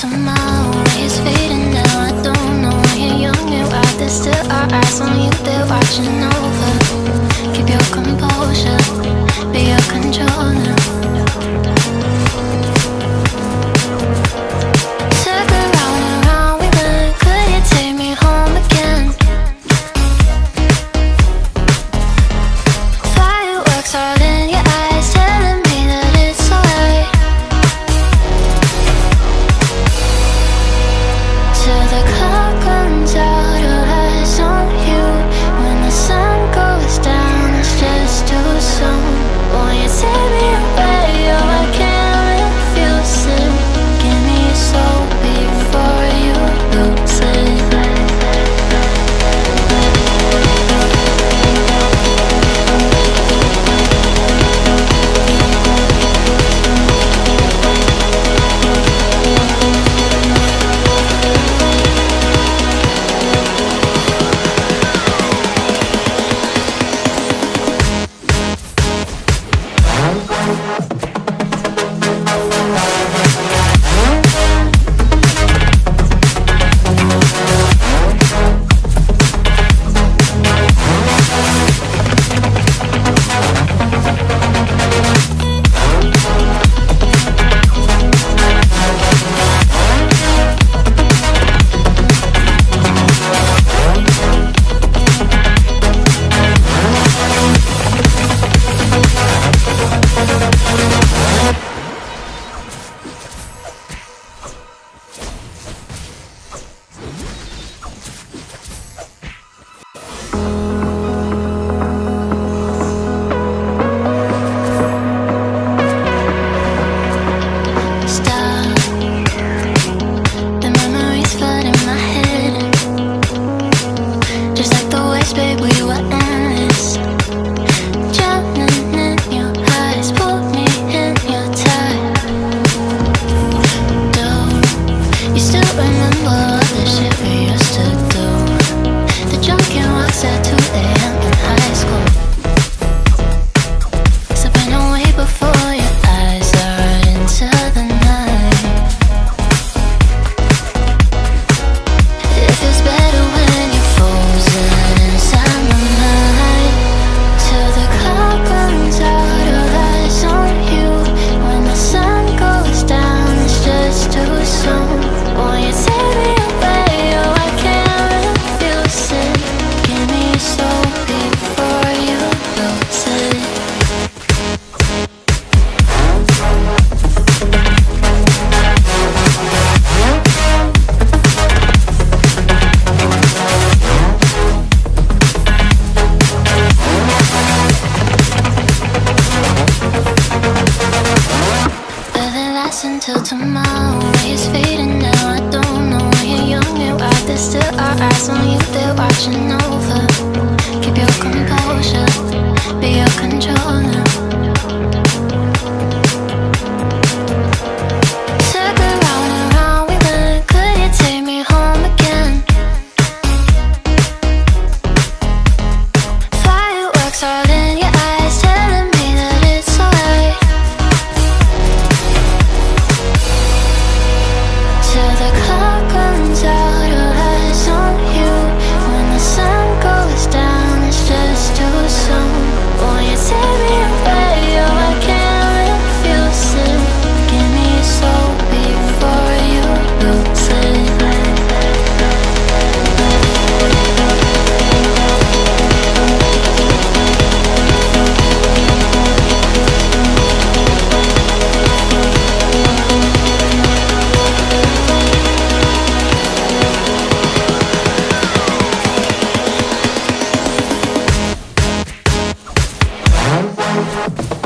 tomorrow you